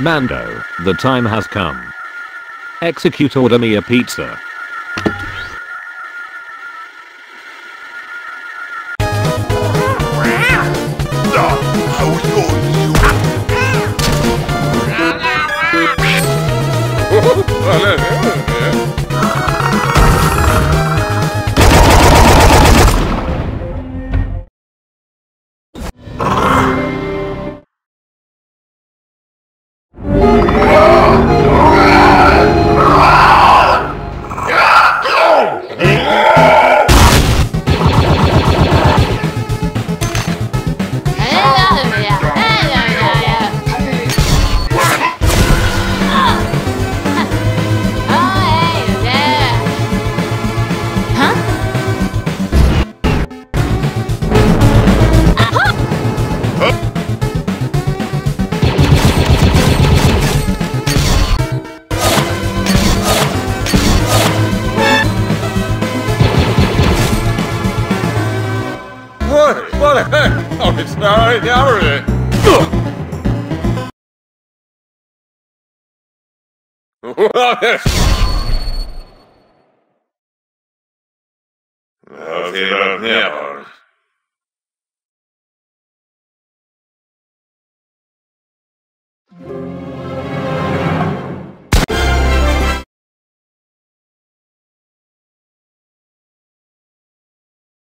Mando, the time has come. Execute order me a pizza. What? Oh, it's not right now, or it? What the? Okay, but yeah.